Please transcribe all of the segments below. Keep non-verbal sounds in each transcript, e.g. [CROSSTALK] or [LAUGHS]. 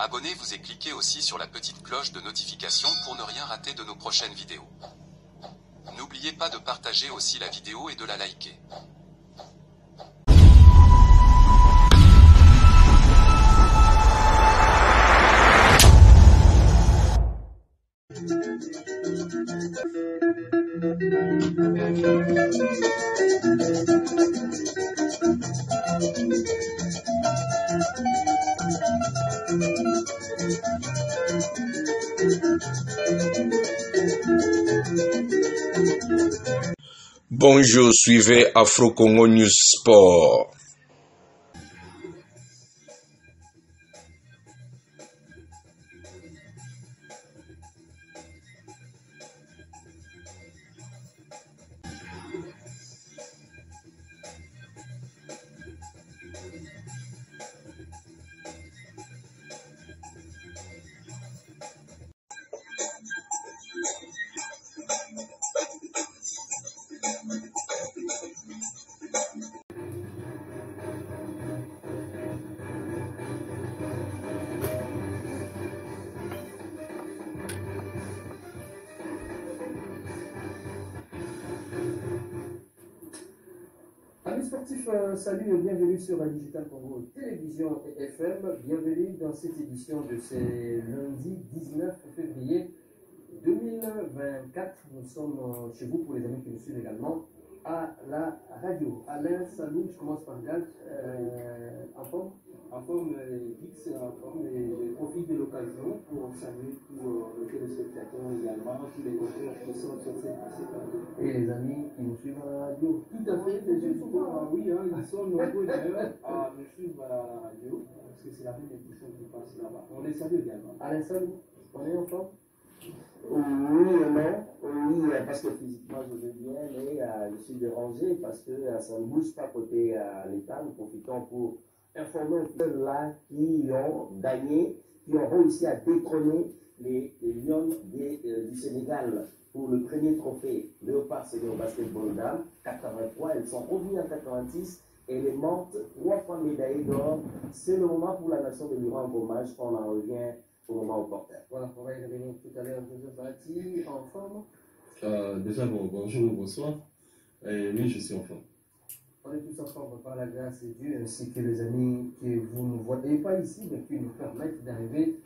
Abonnez-vous et cliquez aussi sur la petite cloche de notification pour ne rien rater de nos prochaines vidéos. N'oubliez pas de partager aussi la vidéo et de la liker. Bonjour, suivez Afro Congo News Sport. Bienvenue sur la Digital Congo Télévision et FM. Bienvenue dans cette édition de ce lundi 19 février 2024. Nous sommes chez vous pour les amis qui nous suivent également à la radio. Alain, salut, je commence par Galt. Euh, en forme En forme, euh, X en forme, et je profite de l'occasion pour saluer tous euh, les téléspectateurs également, tous les coacheurs qui sont sur cette, radio. Et les amis qui nous suivent à la radio. Tout à fait, les jeunes ah, oui, hein, ils sont nombreux d'ailleurs à me suivre à la radio, parce que c'est la même émission qui passe là-bas. On les salue également. Alain, salut, on est en forme? Oui et non. Oui, parce que physiquement je vais bien, mais euh, je suis dérangé parce que euh, ça ne bouge pas côté euh, l'État. Nous profitons pour informer ceux là qui ont gagné, qui ont réussi à détrôner les, Lions euh, du Sénégal pour le premier trophée Léopard Senior Basketball Dame, 83. Elles sont revenues en 86 et les montent trois fois médaillées d'or. C'est le moment pour la nation de lui rendre hommage. On en revient au moment opportun. Voilà, on va y revenir tout à l'heure. Joseph Bati, en forme Euh, déjà, bon, bonjour, bonsoir. Et oui, je suis en forme. On est tous ensemble par la grâce de Dieu, ainsi que les amis que vous ne voyez pas ici, mais qui nous permettent d'arriver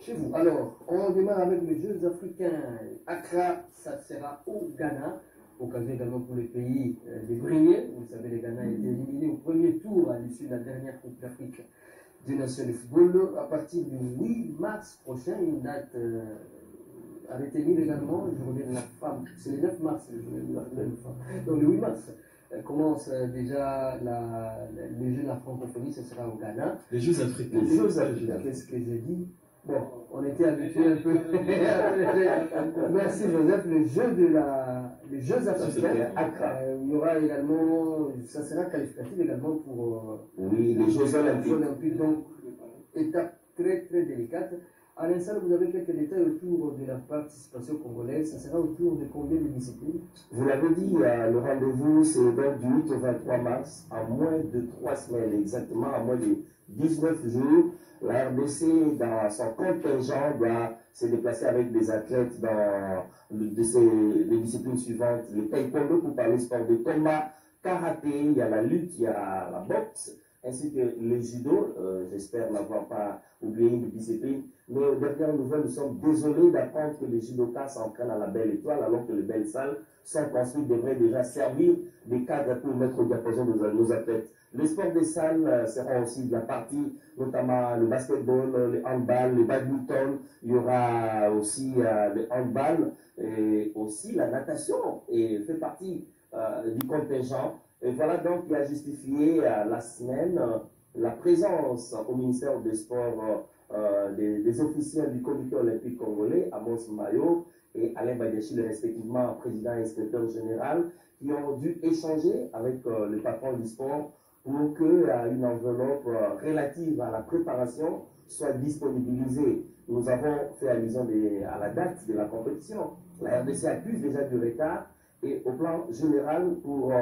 chez vous. Alors, on démarre avec les Jeux africains. Accra, ça sera au Ghana. Occasion également pour les pays euh, de briller. Vous savez, le Ghana a été éliminé au premier tour à l'issue de la dernière Coupe d'Afrique des Nations de football. À partir du 8 mars prochain, une date euh, a été mise également, le journée de la femme. C'est le 9 mars, le journée de la femme. Donc le 8 mars euh, commence euh, déjà la, la- les Jeux de la francophonie, ce sera au Ghana. Les Jeux africains. Les Jeux africains, qu'est-ce que j'ai dit? Bon, on était habitués un peu. [LAUGHS] Merci Joseph, les Jeux de la, les Jeux africains. Euh, il y aura également, ça sera qualificatif également pour euh, Oui, les Jeux olympiques. olympiques. Donc, étape très très délicate. À l'instant, vous avez quelques détails autour de la participation congolaise. Ça sera autour de combien de disciplines Vous l'avez dit, euh, le rendez-vous, c'est donc du 8 au 23 mars, à moins de 3 semaines, exactement, à moins de 19 jours. La RDC, dans son contingent, doit se déplacer avec des athlètes dans les disciplines suivantes. Le taekwondo, pour parler sport de combat, karaté, il y a la lutte, il y a la boxe, ainsi que le judo. Euh, J'espère n'avoir pas oublié une discipline. Mais aux dernières nouvelles, nous sommes désolés d'apprendre que les judokas s'entraînent à la belle étoile, alors que les belles salles sont construites devraient déjà servir des cadres pour mettre au diapason nos athlètes. Les sports des salles euh, seront aussi de la partie, notamment le basketball, euh, le handball, le badminton. Il y aura aussi euh, le handball et aussi la natation et fait partie du contingent. Et voilà donc qui a justifié la semaine la présence au ministère des Sports des, des officiels du comité olympique congolais, Amos Mayo et Alain Badechil, respectivement président et inspecteur général, qui ont dû échanger avec le patron du sport pour que euh, enveloppe euh, relative à la préparation soit disponibilisée. Nous avons fait allusion à la date de la compétition. La RDC accuse déjà du retard et au plan général pour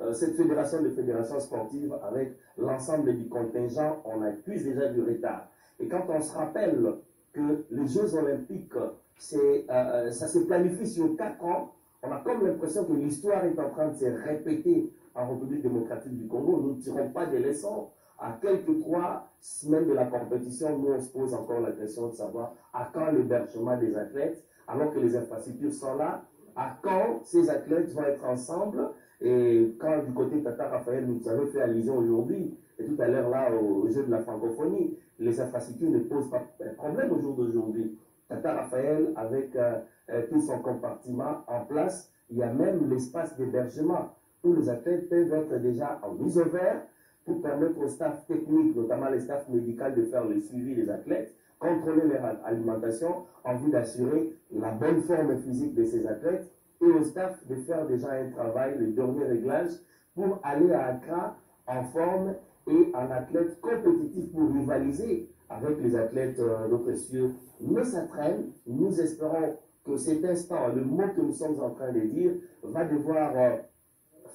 euh, cette fédération de fédérations sportives avec l'ensemble du contingent, on accuse déjà du retard. Et quand on se rappelle que les Jeux olympiques, euh, ça se planifie sur quatre ans, on a comme l'impression que l'histoire est en train de se répéter en République démocratique du Congo. Nous ne tirons pas des leçons. À quelques trois semaines de la compétition, nous, on se pose encore la question de savoir à quand l'hébergement des athlètes, alors que les infrastructures sont là, à quand ces athlètes vont être ensemble. Et quand du côté Tata Raphaël nous avait fait allusion aujourd'hui, et tout à l'heure là au jeu de la francophonie, les infrastructures ne posent pas de problème au jour d'aujourd'hui. Tata Raphaël, avec euh, euh, tout son compartiment en place, il y a même l'espace d'hébergement les athlètes peuvent être déjà en mise au vert pour permettre au staff technique, notamment les staff médical, de faire le suivi des athlètes, contrôler leur alimentation en vue d'assurer la bonne forme physique de ces athlètes et au staff de faire déjà un travail, le dernier réglage, pour aller à Accra en forme et en athlète compétitif pour rivaliser avec les athlètes euh, d'autres cieux. Mais ça traîne, nous espérons que cet instant, le mot que nous sommes en train de dire, va devoir euh,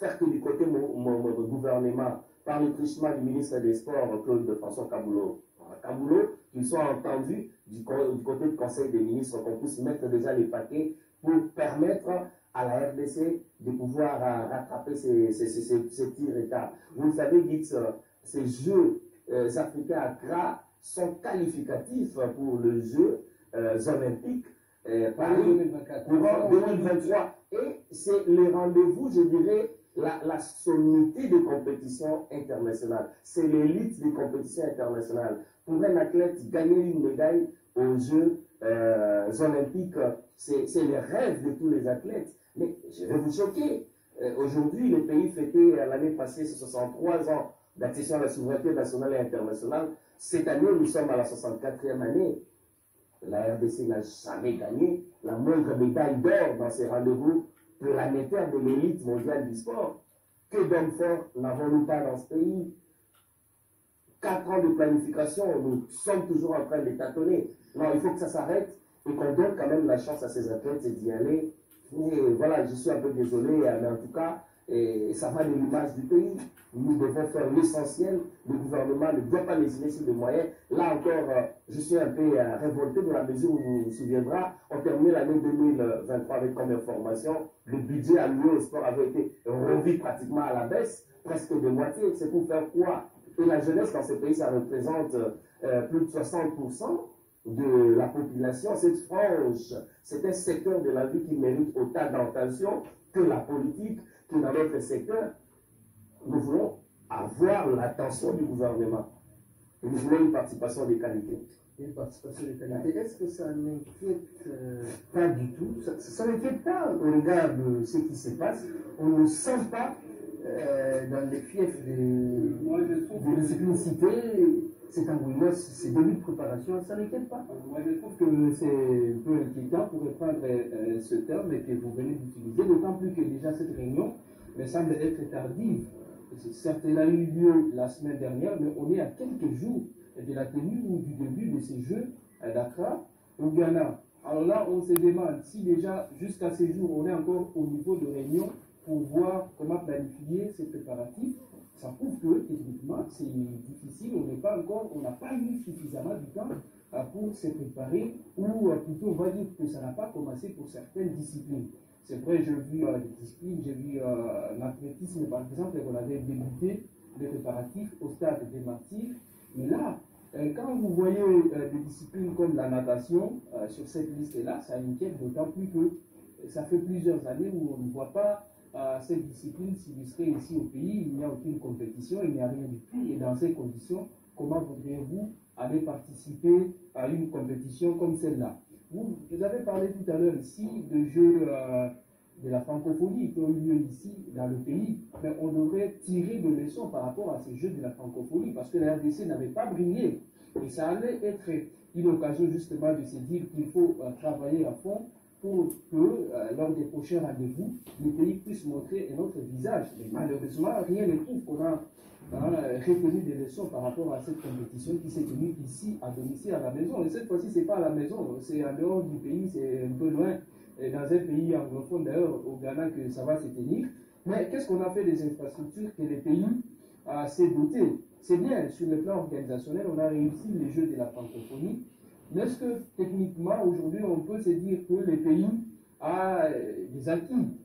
faire que du côté de mon, gouvernement, par le trichement du ministre des Sports, Claude de François Kaboulot, Kaboulot qu'ils soient entendus du, côté du Conseil des ministres, qu'on puisse mettre déjà les paquets pour permettre à la RDC de pouvoir euh, rattraper ces, ces, ces, ces tirs états. Vous le savez, Gitz, ces Jeux euh, africains à Accra sont qualificatifs pour le Jeu euh, olympique euh, Paris 2023. Et c'est le rendez-vous, je dirais, la, la sommité des compétitions internationales. C'est l'élite des compétitions internationales. Pour un athlète, gagner une médaille aux Jeux euh, olympiques, c'est le rêve de tous les athlètes. Mais je vais vous choquer. Euh, Aujourd'hui, le pays fêtait l'année passée ses 63 ans d'accession à la souveraineté nationale et internationale. Cette année, nous sommes à la 64e année. La RDC n'a jamais gagné la moindre médaille d'or dans ces rendez-vous planétaires de l'élite mondiale du sport. Que d'hommes forts n'avons-nous pas dans ce pays Quatre ans de planification, nous sommes toujours en train de tâtonner. Non, il faut que ça s'arrête et qu'on donne quand même la chance à ces athlètes d'y aller. Voilà, je suis un peu désolé, mais en tout cas, ça va de l'image du pays. Nous devons faire l'essentiel. Le gouvernement ne doit pas les sur des moyens. Là encore, euh, je suis un peu euh, révolté de la mesure où vous vous souviendra, on termine l'année 2023 avec comme information, le budget alloué au sport avait été revu pratiquement à la baisse, presque de moitié. C'est pour faire quoi? Et la jeunesse dans ce pays, ça représente euh, plus de 60% de la population. Cette frange, c'est un secteur de la vie qui mérite autant d'attention que la politique, que dans notre secteur, nous voulons avoir l'attention du gouvernement. Et nous voulons une participation de qualité. Une participation de qualité. Est-ce que ça n'inquiète euh, pas du tout? Ça, n'inquiète pas au regard de ce qui se passe. On ne sent pas euh, dans les fiefs de, de cyclicité cet engouement, ces débuts de préparation. Ça n'inquiète pas Moi, je trouve que c'est un peu inquiétant pour reprendre euh, ce terme que vous venez d'utiliser, d'autant plus que déjà cette réunion me semble être tardive. Certes, elle a eu lieu la semaine dernière, mais on est à quelques jours de la tenue ou du début de ces Jeux à Dakar, au Ghana. Alors là, on se demande si déjà, jusqu'à ces jours, on est encore au niveau de réunion pour voir comment planifier ces préparatifs. Ça prouve que, techniquement, c'est difficile, on n'est pas encore, on n'a pas eu suffisamment du temps euh, pour se préparer, ou euh, plutôt, on va dire que ça n'a pas commencé pour certaines disciplines. C'est vrai, j'ai vu euh, des disciplines, j'ai vu euh, l'athlétisme par exemple, on avait débuté les préparatifs au stade des martyrs. Mais là, euh, quand vous voyez des disciplines comme la natation sur cette liste-là, ça inquiète d'autant plus que ça fait plusieurs années où on ne voit pas cette discipline s'illustrer ici au pays. Il n'y a aucune compétition, il n'y a rien du tout. Et dans ces conditions, comment voudriez-vous aller participer à une compétition comme celle-là? Vous, avez parlé tout à l'heure ici de jeux euh, de la francophonie qui ont eu lieu ici dans le pays, mais on devrait tirer des leçons par rapport à ces jeux de la francophonie parce que la RDC n'avait pas brillé. Et ça allait être une occasion justement de se dire qu'il faut euh, travailler à fond pour que euh, lors des prochains rendez-vous, le pays puisse montrer un autre visage. Malheureusement, rien ne prouve qu'on a retenu des leçons par rapport à cette compétition qui s'est tenue ici, à domicile, à la maison. Et cette fois-ci, ce n'est pas à la maison, c'est en dehors du pays, c'est un peu loin, dans un pays anglophone d'ailleurs, au Ghana, que ça va se tenir. Mais qu'est-ce qu'on a fait des infrastructures que le pays s'est doté? C'est bien, sur le plan organisationnel, on a réussi les Jeux de la francophonie. Mais est-ce que techniquement, aujourd'hui, on peut se dire que le pays a des acquis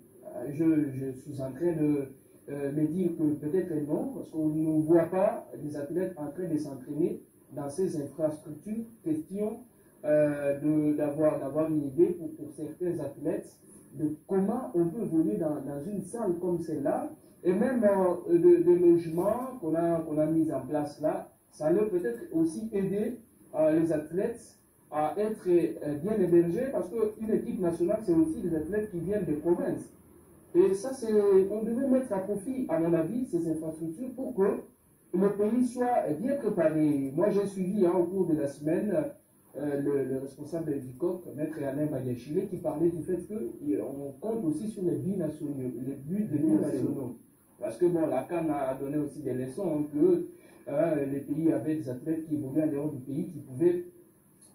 je, je, suis en train de me dire que peut-être non, parce qu'on ne voit pas des athlètes en train de s'entraîner dans ces infrastructures. Question euh, d'avoir une idée pour, pour, certains athlètes de comment on peut évoluer dans, dans une salle comme celle-là. Et même euh, de logements qu'on a, qu'on a mis en place là, ça peut peut-être aussi aider euh, les athlètes à être euh, bien hébergés parce qu'une équipe nationale, c'est aussi des athlètes qui viennent des provinces. Et ça, c'est, on devait mettre à profit, à mon avis, ces infrastructures pour que le pays soit bien préparé. Moi, j'ai suivi hein, au cours de la semaine euh, le, le, responsable du COC, Maître Alain Bagachile, qui parlait du fait qu'on compte aussi sur les buts nationaux, les buts de buts nationaux. Parce que bon, la CAN a donné aussi des leçons hein, que euh, les pays avaient des athlètes qui évoluaient en dehors du pays qui pouvaient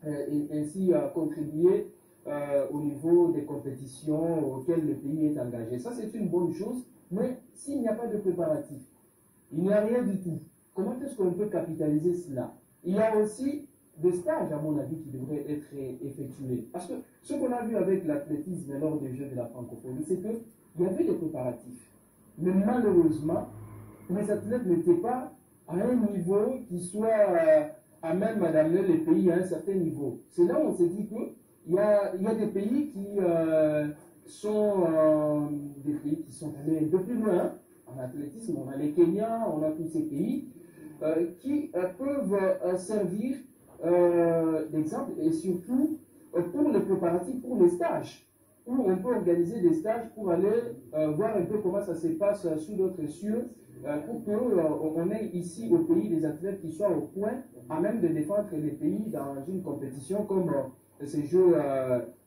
euh, ainsi euh, contribuer euh, au niveau des compétitions auxquelles le pays est engagé. Ça, c'est une bonne chose, mais s'il n'y a pas de préparatif, il n'y a rien du tout. Comment est-ce qu'on peut capitaliser cela? Il y a aussi des stages, à mon avis, qui devraient être effectués. Parce que ce qu'on a vu avec l'athlétisme lors des Jeux de la francophonie, c'est qu'il y avait des préparatifs. Mais malheureusement, les athlètes n'étaient pas à un niveau qui soit euh, à même d'amener les pays à un certain niveau. C'est là où on s'est dit qu'il y a, y a des pays qui euh, sont euh, des pays qui sont allés peu plus loin. En athlétisme, on a les Kenyans, on a tous ces pays euh, qui peuvent servir d'exemple et surtout pour les préparatifs, pour les stages où on peut organiser des stages pour aller euh, voir un peu comment ça se passe euh, sous d'autres cieux, euh, pour qu'on ait ici au pays des athlètes qui soient au point à même de défendre les pays dans une compétition comme ces Jeux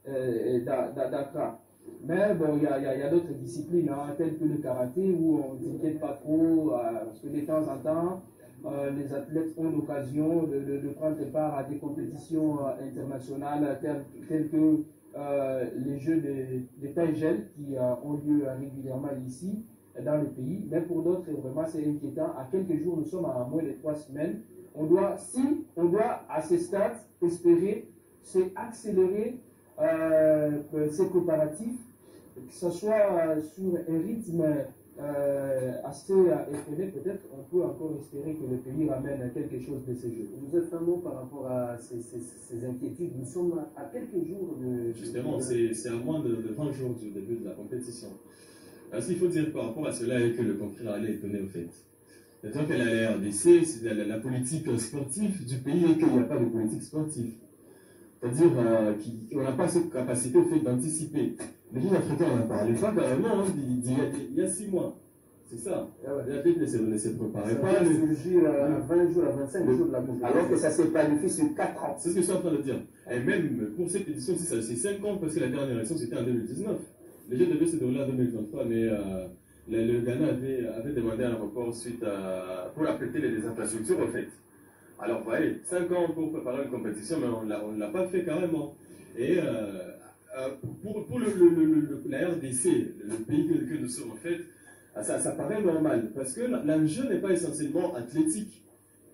Dakar. Mais bon, il y a, d'autres disciplines, hein, telles que le karaté, où on ne s'inquiète pas trop, parce que de temps en temps, euh, les athlètes ont l'occasion de, prendre part à des compétitions euh, internationales telles, que euh, les Jeux de, de qui ont lieu régulièrement ici dans le pays. Mais pour d'autres, vraiment, c'est inquiétant. À quelques jours, nous sommes à moins de trois semaines. On doit, si on doit à ce stade espérer, c'est accélérer ces préparatifs, que ce soit sur un rythme euh, assez effréné, peut-être on peut encore espérer que le pays ramène quelque chose de ces jeux. Vous êtes un mot par rapport à ces, ces, ces, inquiétudes. Nous sommes à quelques jours de. Justement, c'est à moins de, de, 20 jours du début de la compétition. Alors, ce qu'il faut dire par rapport à cela est que le conflit allait donné au fait. C'est-à-dire que la RDC, c'est la, la, politique sportive du pays et qu'il n'y a pas de politique sportive. C'est-à-dire euh, qu'on n'a pas cette capacité au fait d'anticiper. Les jeunes africains, on en parlait pas carrément hein, il, y a, il y a six mois. C'est ça. Ah ouais. Les athlètes ne se, préparaient pas. Le... surgir à 20 jours, à 25 jours de la compétition. Alors que ça s'est planifié sur 4 ans. C'est ce que je suis en train de dire. Et même pour cette édition, c'est 5 ans, parce que la dernière édition, c'était en 2019. Les jeux devaient se dérouler en 2023, mais euh, le, le, Ghana avait, avait demandé un report suite à, pour apprêter les infrastructures, en fait. Alors, vous voyez, 5 ans pour préparer une compétition, mais on ne l'a pas fait carrément. Et euh, euh, pour, le, le, le, la RDC, le pays que, nous sommes en fait, ah, ça, ça paraît normal. Parce que l'enjeu n'est pas essentiellement athlétique.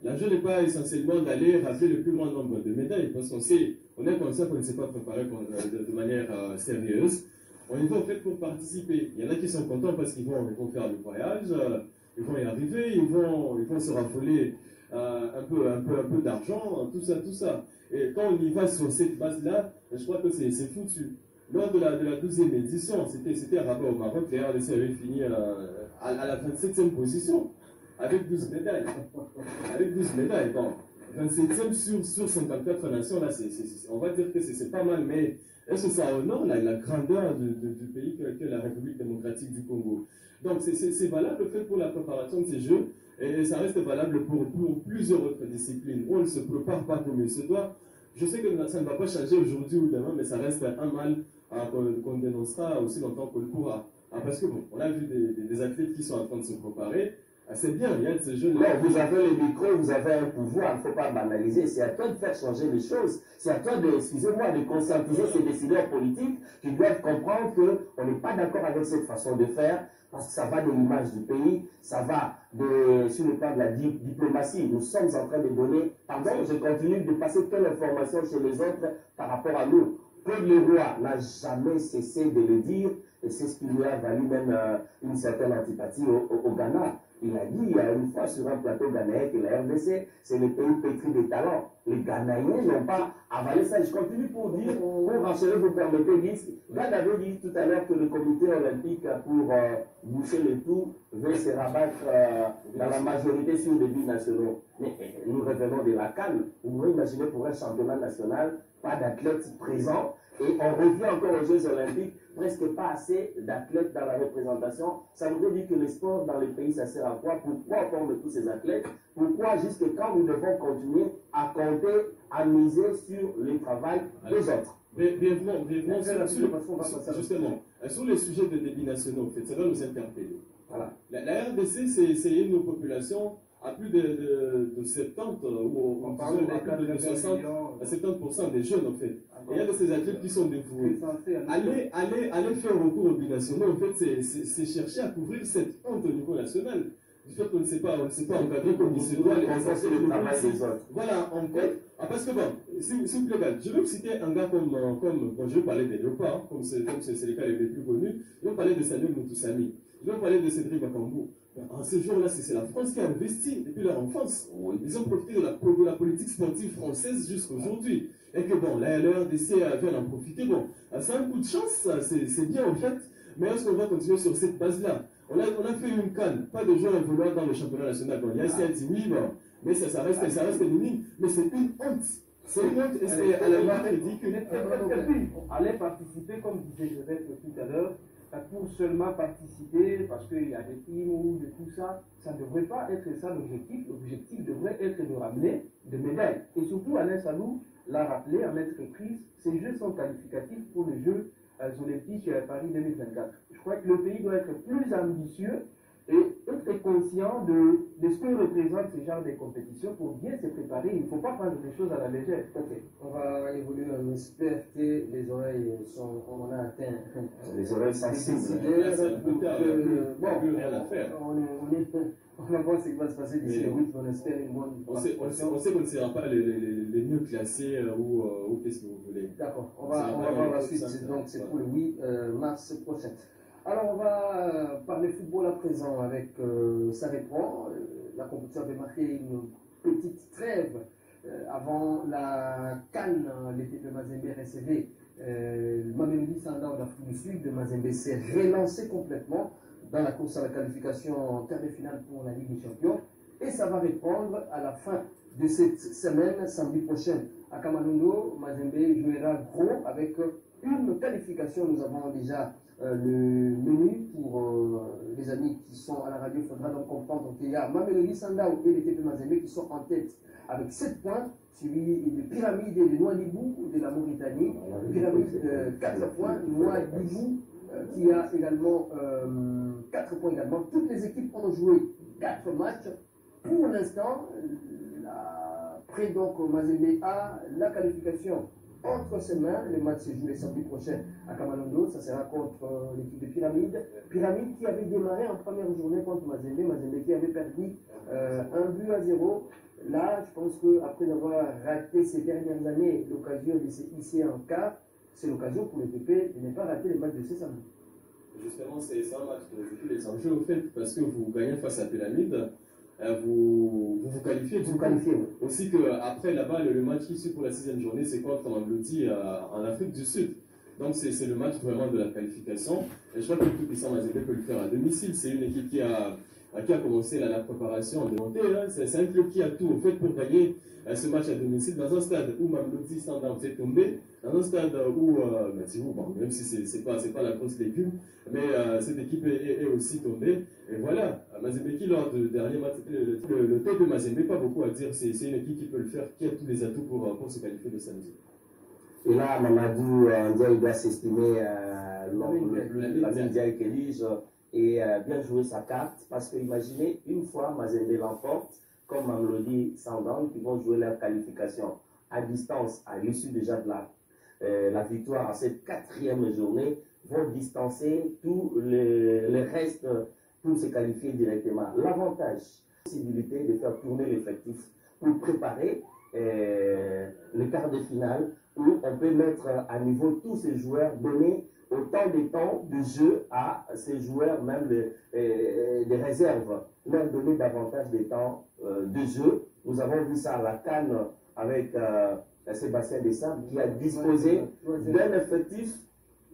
L'enjeu n'est pas essentiellement d'aller rappeler le plus grand nombre de médailles. Parce qu'on sait, on est conscient qu'on ne s'est pas préparé de, de manière euh, sérieuse. On va en fait pour participer. Il y en a qui sont contents parce qu'ils vont, vont faire le voyage, euh, ils vont y arriver, ils vont, ils vont se raffoler euh, un peu, un peu, un peu d'argent, tout ça, tout ça. Et quand on y va sur cette base-là, je crois que c'est foutu. Lors de la, de la 12e édition, c'était un rapport au Maroc, RDC avaient fini à, la 27e position, avec 12 médailles. avec 12 médailles. Bon, 27e sur, sur 54 nations, là, c est, on va dire que c'est pas mal, mais est-ce que ça honore la, grandeur de, de, du pays que, que, la République démocratique du Congo? Donc, c'est valable fait pour la préparation de ces Jeux. Et ça reste valable pour, pour plusieurs autres disciplines. On ne se prépare pas comme il se doit. Je sais que ça ne va pas changer aujourd'hui ou demain, mais ça reste un mal qu'on qu dénoncera aussi longtemps qu'on le pourra. Ah, parce que bon, on a vu des, athlètes qui sont en train de se préparer. Ah, c'est bien, il y a de ces jeunes là. Vous avez le micro, vous avez un pouvoir, il ne faut pas banaliser. C'est à toi de faire changer les choses. C'est à toi de, excusez-moi, de conscientiser ces décideurs politiques qui doivent comprendre qu'on n'est pas d'accord avec cette façon de faire parce que ça va de l'image du pays, ça va de, sur le plan de la di- diplomatie. Nous sommes en train de donner, pardon, je continue de passer telle information chez les autres par rapport à nous. Claude Leroy n'a jamais cessé de le dire, et c'est ce qui lui a valu même euh, une certaine antipathie au, Ghana. Il a dit il y a une fois sur un plateau ghanéen que la RDC, c'est le pays pétri de talents. Les Ghanéens n'ont pas avalé ça. Je continue pour dire, pour rassurer, vous permettez, Lise, Gad avait dit tout à l'heure que le comité olympique, pour euh, boucher le tout, veut se rabattre euh, dans la majorité sur les buts nationaux. Mais euh, nous revenons de la Cannes. Vous pouvez imaginer pour un championnat national, pas d'athlètes présents. Et on revient encore aux Jeux Olympiques, presque pas assez d'athlètes dans la représentation. Ça voudrait dire que le sport dans les pays, ça sert à quoi? Pourquoi on tous ces athlètes? Pourquoi jusque quand nous devons continuer à compter, à miser sur le travail des autres? Brièvement, Bien, sur- justement, sur les sujets de débits nationaux, en fait, ça va nous interpeller. Voilà. La, la RDC, c'est c'est une population à plus de, de, de 70, euh, ou On parle de à plus de 60 à 70% des jeunes, en fait. Et il y a de ces athlètes qui sont dévoués. Aller, aller, aller faire recours aux binationaux, en fait, c'est- chercher à couvrir cette honte au niveau national. Du fait qu'on ne sait pas, on ne sait pas encadrer comme il se doit le voilà, en fait, ah, parce que bon, s'il vous plaît, je vais vous citer un gars comme, euh, comme bon, je vais parler des léopards, comme c'est les cas les plus connus, je vais parler de Samuel Moutoussami, je vais parler de Cédric Bakambu. En ce jour-là, c'est la France qui a investi depuis leur enfance. Ils ont profité de la, de la politique sportive française jusqu'à aujourd'hui. Et que bon, la, la RDC vient en profiter. Bon, c'est un coup de chance, c'est bien en fait, mais est-ce qu'on va continuer sur cette base-là? On a, on a fait une canne, pas de joueurs évoluant dans le championnat national. Bon, il y a dit oui, bon, mais ça, ça reste, ça reste minime, mais c'est une honte. C'est une honte et c'est à la limite ridicule. Aller participer, comme disait Joseph tout à l'heure, pour seulement participer parce qu'il y a des teams ou de tout ça, ça ne devrait pas être ça l'objectif. L'objectif devrait être de ramener des médailles. Et surtout, Alain Salou l'a rappelé à mettre prise, ces Jeux sont qualificatifs pour les Jeux euh, Olympiques euh, Paris 2024. Je crois que le pays doit être plus ambitieux et être conscient de, de ce que représente ce genre de compétition pour bien se préparer. Il ne faut pas prendre les choses à la légère. Ok, on va évoluer. On espère que les oreilles sont. On en a atteint. Les oreilles sensibles. plus- Bon. On, est, on, va voir ce qui va se passer d'ici le 8. On espère une bonne. On sait, on sait, on sait qu'on ne sera pas les, les, les- les mieux classés euh, ou, euh, ou qu'est-ce que vous voulez. D'accord, on va, on va voir la suite. Donc, c'est pour le 8 euh, mars prochain. Alors, on va euh, parler football à présent avec euh, ça reprend. Euh, la compétition avait marqué une petite trêve euh, avant la Cannes, euh, l'équipe de Mazembe RSV. Euh, le Mamelodi Sundowns d'Afrique du Sud de Mazembe s'est relancé complètement dans la course à la qualification en quart de finale pour la Ligue des Champions. Et ça va reprendre à la fin de cette semaine, samedi prochain. À Kamanondo, Mazembe jouera gros avec une qualification. Nous avons déjà euh, le menu pour euh, les amis qui sont à la radio. Il faudra donc comprendre qu'il y a Mamelodi Sandao et l'équipe de Mazembe qui sont en tête avec 7 points, suivi de Pyramide et de Nouadhibou de la Mauritanie. Pyramide de 4 points, Nouadhibou euh, qui a également 4 points également. Toutes les équipes ont joué 4 matchs. Pour l'instant, la... près donc Mazembe a la qualification entre ses mains. Le match se joue le samedi prochain à Kamalondo. Ça sera contre euh, l'équipe de Pyramide. Pyramide qui avait démarré en première journée contre Mazembe. Mazembe qui avait perdu euh, un but à zéro. Là, je pense qu'après avoir raté ces dernières années l'occasion de se hisser en quart, c'est l'occasion pour l'équipe de ne pas rater le match de ce samedi. Justement, c'est un match de tous les enjeux, au fait, parce que vous gagnez face à Pyramide, vous, vous vous qualifiez. Vous qualifiez, oui. Aussi qu'après, là-bas, le, le match qui suit pour la sixième journée, c'est contre Mamelodi euh, en Afrique du Sud. Donc, c'est c'est le match vraiment de la qualification. Et je crois que tout puissant Mazembe peut le faire à domicile. C'est une équipe qui a, qui a commencé la, la préparation de montée. Hein. C'est un club qui a tout, fait, pour gagner euh, ce match à domicile dans un stade où Mamelodi Standard s'est tombé, dans un stade où, euh, ben, vous, bon, même si c'est c'est pas, la grosse légume, mais euh, cette équipe est, aussi tombée. Et voilà, Mazembe lors du dernier match, le, le, le tête de Mazembe, pas beaucoup à dire, c'est une équipe qui peut le faire, qui a tous les atouts pour, euh, pour se qualifier de samedi. Et là, Mamadou Ndiaye doit s'estimer euh, l'homme le Lamine plus, Et euh, bien jouer sa carte. Parce que imaginez, une fois Mazembe l'emporte, comme Mamelodi Sandan, qui vont jouer leur qualification à distance, à l'issue déjà de la euh, la victoire à cette quatrième journée vont distancer tous les, les restes pour se qualifier directement. L'avantage, la possibilité de faire tourner l'effectif pour préparer euh, le quart de finale où on peut mettre à niveau tous ces joueurs, donner autant de temps de jeu à ces joueurs, même les, des réserves, leur donner davantage de temps euh, de jeu. Nous avons vu ça à la Cannes avec euh, Sébastien Desables qui a disposé d'un effectif,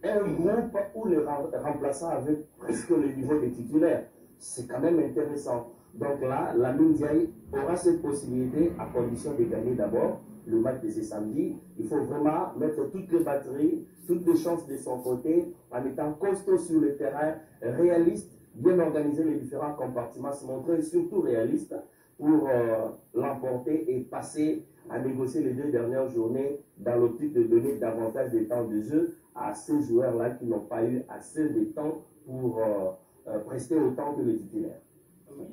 un groupe où les rem- remplaçants avaient presque le niveau des titulaires. C'est quand même intéressant. Donc là, la Ndiaye aura cette possibilité à condition de gagner d'abord le match de ce samedi. Il faut vraiment mettre toutes les batteries, toutes les chances de son côté, en étant costaud sur le terrain, réaliste, bien organiser les différents compartiments, se montrer surtout réaliste pour euh, l'emporter et passer à négocier les deux dernières journées dans l'optique de donner davantage de temps de jeu à ces joueurs-là qui n'ont pas eu assez de temps pour euh, euh, prester autant que les titulaires.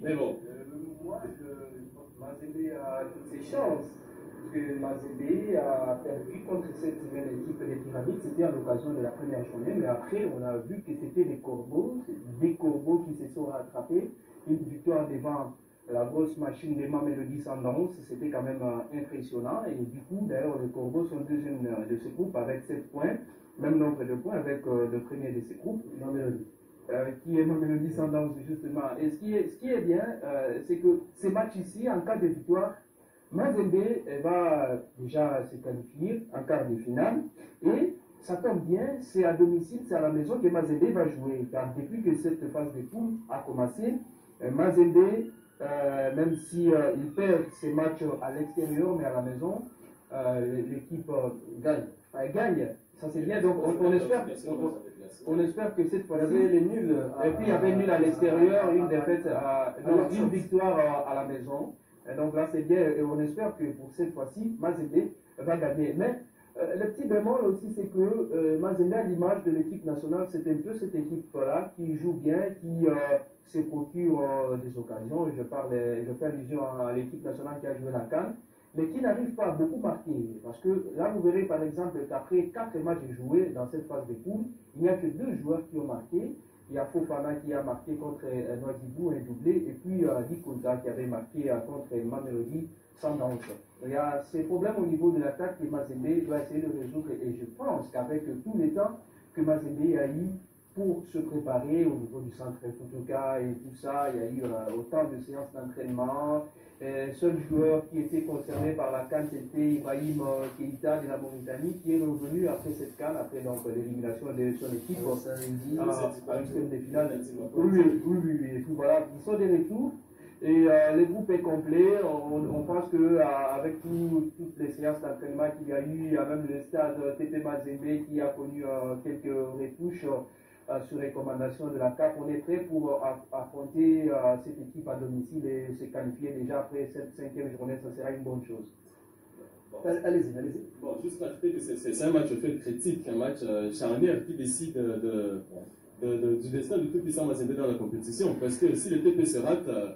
Mais bon, Euh, moi, je, Mazembe a toutes ses chances. Que Mazembe a perdu contre cette même équipe des Pyramides. C'était à l'occasion de la première journée. Mais après, on a vu que c'était des corbeaux. Des corbeaux qui se sont rattrapés. Une victoire devant la grosse machine des Mamelody Sundowns. C'était quand même euh, impressionnant. Et du coup, d'ailleurs, les corbeaux sont deuxième euh, de ce groupe avec 7 points. Même nombre de points avec euh, le premier de ce groupe. Mamelody. Euh, qui est Mamelody Sundowns justement. Et ce qui est, ce qui est bien, euh, c'est que ces matchs ici, en cas de victoire, Mazembe va déjà se qualifier en quart de finale. Et ça tombe bien, c'est à domicile, c'est à la maison que Mazembe va jouer. Car depuis que cette phase de poule a commencé, euh, Mazembe, euh, même si euh, il perd ses matchs à l'extérieur, mais à la maison, euh, l'équipe gagne. Enfin, elle gagne. Ça c'est bien. Donc on, on espère, on, on espère que cette fois-ci, les nuls. et puis il y avait nul à l'extérieur, une défaite, à, non, une victoire à, à la maison. Donc là c'est bien et on espère que pour cette fois-ci, Mazembe va gagner. Mais euh, le petit bémol aussi c'est que euh, à l'image de l'équipe nationale, c'est un peu cette équipe-là qui joue bien, qui euh, se procure euh, des occasions. Je, parle, je fais allusion à l'équipe nationale qui a joué la Cannes mais qui n'arrive pas à beaucoup marquer. Parce que là, vous verrez par exemple qu'après quatre matchs joués dans cette phase de poule, il n'y a que deux joueurs qui ont marqué. Il y a Fofana qui a marqué contre euh, un doublé, et puis euh, qui avait marqué euh, contre Mamelody sans danse. Il y a ces problèmes au niveau de l'attaque que Mazembe doit essayer de résoudre, et je pense qu'avec tout le temps que Mazembe a eu pour se préparer au niveau du centre Futuka et tout ça, il y a eu euh, autant de séances d'entraînement, euh, seul joueur qui était concerné par la canne, c'était Ibrahim euh, Keïta de la Mauritanie, qui est revenu après cette canne, après donc l'élimination de son équipe Samedi. à, à une semaine de finale. Oui, oui, oui, oui, oui. Et puis voilà, ils sont de retour. Et euh, le groupe est complet. On, on pense qu'avec toutes les séances d'entraînement qu'il y a eu, il y a même le stade euh, TP Mazembe qui a connu euh, quelques retouches euh, sur recommandation de la CAF. On est prêt pour euh, aff- affronter euh, cette équipe à domicile et se qualifier déjà après cette cinquième journée. Ça sera une bonne chose. Allez-y, allez-y. Bon, juste rajouter que c'est- un match fait critique, un match euh, charnière qui décide de, de- de- de- du destin de tout puissant Mazembe dans la compétition. Parce que si le TP se rate, euh,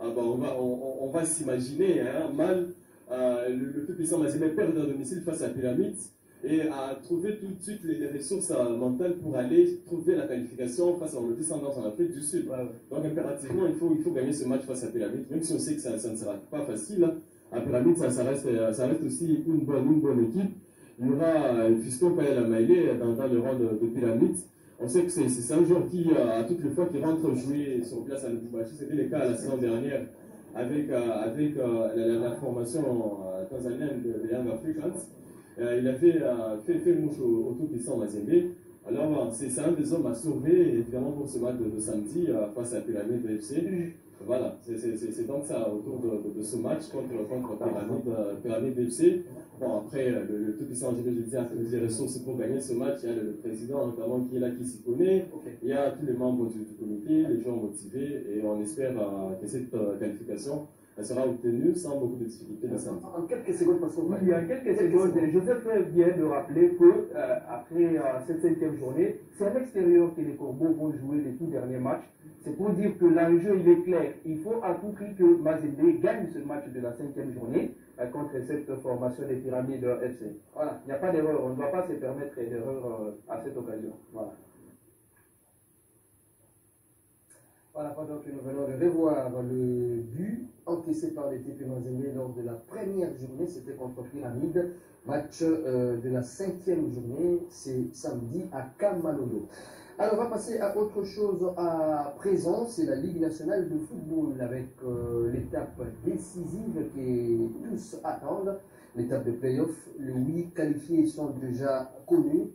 ah bah, on va, on, on- on va s'imaginer hein, mal euh, le, le tout puissant Mazembe perdre à domicile face à Pyramide et à trouver tout de suite les, ressources mentales pour aller trouver la qualification face à Moloti Sanders en Afrique du Sud. Donc impérativement, il faut, il faut gagner ce match face à Pyramide, même si on sait que ça, ça ne sera pas facile. hein. À Pyramide, ça, ça reste, ça reste aussi une bonne, une bonne équipe. Il y aura euh, Fiston Payel Maïlé dans, dans le rang de, de Pyramide. On sait que c'est un joueur qui, euh, à toutes les fois qu'il rentre jouer sur place à Lubumbashi, c'était le cas la saison dernière avec, euh, avec la, la- la formation tanzanienne de, de Young Africans. Euh, il avait euh, fait, fait mouche au, au tout puissant Mazembe. Alors, euh, c'est un des hommes à sauver, évidemment, pour ce match de, de samedi face à Pyramide FC. Voilà, c'est- donc ça autour de, de- de ce match contre, contre Pyramide, Pyramide FC. Bon, après, le, le tout puissant, je le dire, les ressources pour gagner ce match. Il y a le, le président, notamment, qui est là, qui s'y connaît. Il y a tous les membres du, du comité, les gens motivés, et on espère euh, que cette euh, qualification elle sera obtenue sans beaucoup de difficultés. En quelques secondes, parce qu'on Oui, va. il y a quelques secondes, Joseph vient de rappeler que euh, après euh, cette cinquième journée, c'est à l'extérieur que les Corbeaux vont jouer les tout derniers matchs. C'est pour dire que l'enjeu il est clair. Il faut à tout prix que Mazembe gagne ce match de la cinquième journée euh, contre cette formation des pyramides FC. Voilà, il n'y a pas d'erreur, on ne doit pas se permettre d'erreur euh, à cette occasion. Voilà. Pendant que nous de revoir le but encaissé par les TP lors de la première journée, c'était contre Pyramide. Match euh, de la cinquième journée, c'est samedi à Kamalolo. Alors, on va passer à autre chose à présent, c'est la Ligue nationale de football avec euh, l'étape décisive que tous attendent, l'étape de playoff. Les huit qualifiés sont déjà connus.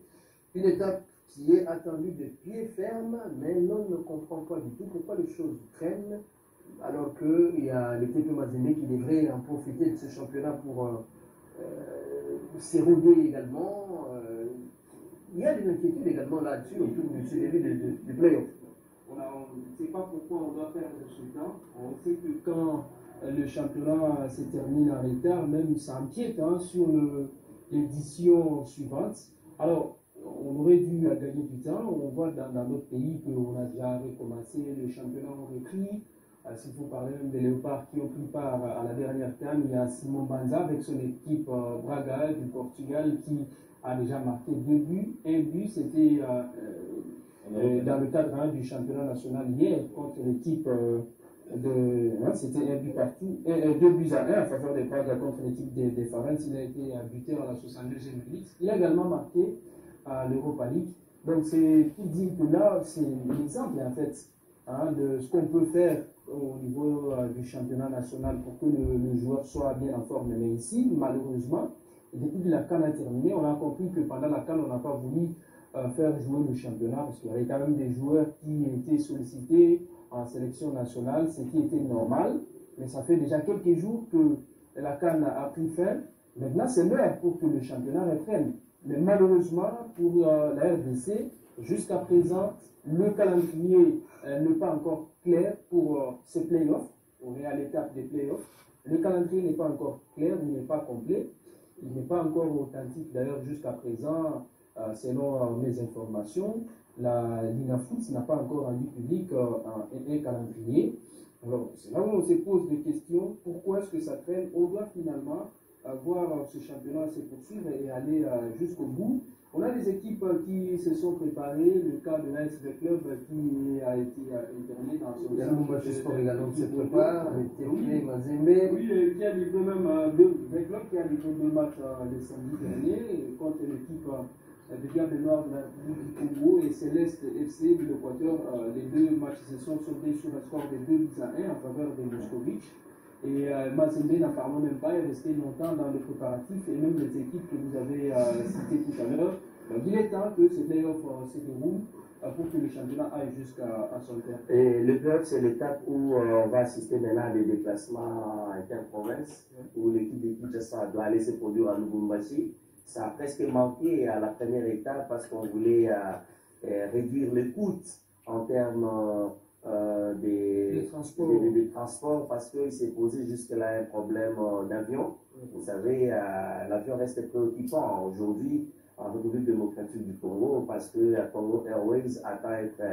Une étape qui est attendue de pied ferme, mais l'on ne comprend pas du tout pourquoi les choses traînent, alors qu'il y a les TP Mazembe qui devraient en profiter de ce championnat pour euh, euh, s'éroder également. Euh, il y a des inquiétudes également là-dessus autour du début de playoff. On ne sait pas pourquoi on doit perdre ce temps. On sait que quand le championnat se termine en retard, même ça empiète hein, sur le- l'édition suivante. Alors, on aurait dû gagner du temps. On voit dans, d'autres pays qu'on a déjà recommencé, le championnat ont repris. Euh, S'il faut parler même des léopards qui ont pris part à la dernière canne, il y a Simon Banza avec son équipe euh, Braga du Portugal qui a déjà marqué deux buts. Un but, c'était euh, euh, dans le cadre hein, du championnat national hier contre l'équipe de. hein, c'était un but partout, deux buts à un en faveur des Prague contre l'équipe des, des Farennes. Il a été buteur à la 62e minute. Il a également marqué à l'Europa League. Donc c'est pour dire que là, c'est l'exemple en fait hein, de ce qu'on peut faire au niveau euh, du championnat national pour que le, joueur soit bien en forme. Mais ici, malheureusement, depuis que la Cannes a terminé, on a compris que pendant la Cannes, on n'a pas voulu euh, faire jouer le championnat parce qu'il y avait quand même des joueurs qui étaient sollicités en sélection nationale, ce qui était normal. Mais ça fait déjà quelques jours que la Cannes a pris fin. Maintenant, c'est l'heure pour que le championnat reprenne. Mais malheureusement, pour euh, la RDC, jusqu'à présent, le calendrier euh, n'est pas encore clair pour euh, ces playoffs. On est à l'étape des playoffs. Le calendrier n'est pas encore clair, il n'est pas complet. Il n'est pas encore authentique d'ailleurs jusqu'à présent, euh, selon euh, mes informations. La l'INAFOOT n'a pas encore rendu public un, un calendrier. Alors, c'est là où on se pose des questions. Pourquoi est-ce que ça traîne On doit finalement voir ce championnat se poursuivre et aller euh, jusqu'au bout. On a des équipes euh, qui se sont préparées. Le cas de Club euh, qui a été interné dans son Il y a le match sport également qui se prépare, TP Mazembe. Oui, qui a livré même deux, le club qui a livré deux matchs le samedi dernier contre l'équipe de Noir de la République du Congo et Céleste FC de l'Équateur. Les deux matchs se sont soldés sur un score de 2 buts à 1 en faveur de Moscovitch. Et euh, Mazembe, parlons même pas, est resté longtemps dans le préparatif et même les équipes que vous avez euh, citées tout à l'heure. Donc il est temps que ce playoff euh, se déroule euh, pour que le championnat aille jusqu'à à son terme. Et le playoff, c'est l'étape où euh, on va assister maintenant à des déplacements interprovinces, où l'équipe de Kinshasa doit aller se produire à Lubumbashi. Ça a presque manqué à la première étape parce qu'on voulait réduire les coûts en termes euh, des, transports. des- transports parce qu'il s'est posé jusque-là un problème euh, d'avion. Vous savez, euh, l'avion reste préoccupant aujourd'hui en République démocratique du Congo parce que la Congo Airways attend être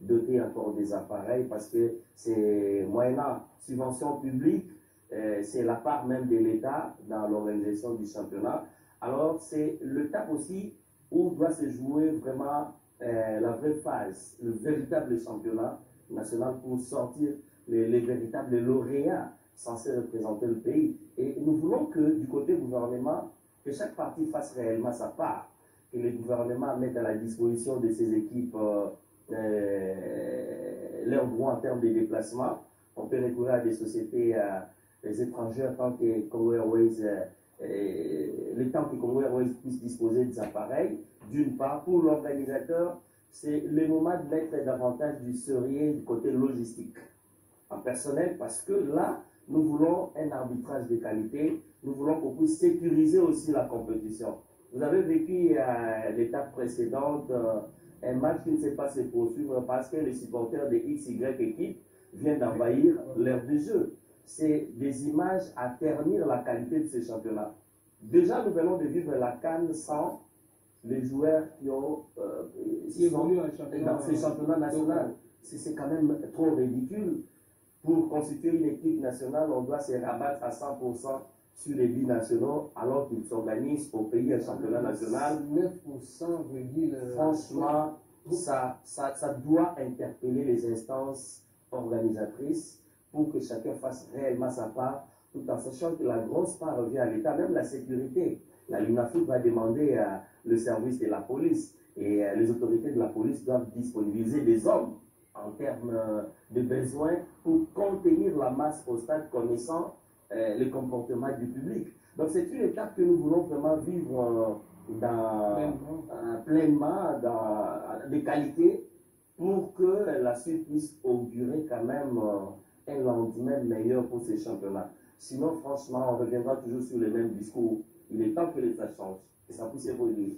doté encore des appareils parce que c'est moyennant subvention publique, c'est la part même de l'État dans l'organisation du championnat. Alors c'est le temps aussi où doit se jouer vraiment euh, la vraie phase, le véritable championnat national pour sortir les, les véritables lauréats censés représenter le pays. Et nous voulons que du côté gouvernement, que chaque parti fasse réellement sa part, que le gouvernement mette à la disposition de ses équipes euh, euh, leurs droits en termes de déplacement. On peut recourir à des sociétés euh, étrangères tant que Congo Airways, le temps que Congo Airways puisse disposer des appareils, d'une part, pour l'organisateur, c'est le moment de mettre davantage du sérieux du côté logistique en personnel parce que là, nous voulons un arbitrage de qualité, nous voulons qu'on puisse sécuriser aussi la compétition. Vous avez vécu à l'étape précédente euh, un match qui ne s'est pas se poursuivre parce que les supporters de XY équipe viennent d'envahir l'air du jeu. C'est des images à ternir la qualité de ce championnat. Déjà, nous venons de vivre la canne sans les joueurs qui ont euh, Qui sont dans ce championnat national. C'est quand même trop ridicule. Pour constituer une équipe nationale, on doit se rabattre à 100% sur les binationaux alors qu'ils s'organisent au pays un championnat national. 9% veut dire. euh, Franchement, ça, ça, ça doit interpeller les instances organisatrices pour que chacun fasse réellement sa part, tout en sachant que la grosse part revient à l'État, même la sécurité. La LUNAFOOT va demander euh, le service de la police et euh, les autorités de la police doivent disponibiliser des hommes en termes euh, de besoins pour contenir la masse au stade connaissant euh, le comportement du public. Donc c'est une étape que nous voulons vraiment vivre euh, dans, Pleinement. euh, pleinement dans, de qualité pour que la suite puisse augurer quand même un lendemain meilleur pour ces championnats. Sinon, franchement, on reviendra toujours sur les mêmes discours. Il est temps que l'État change et ça puisse évoluer.